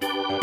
you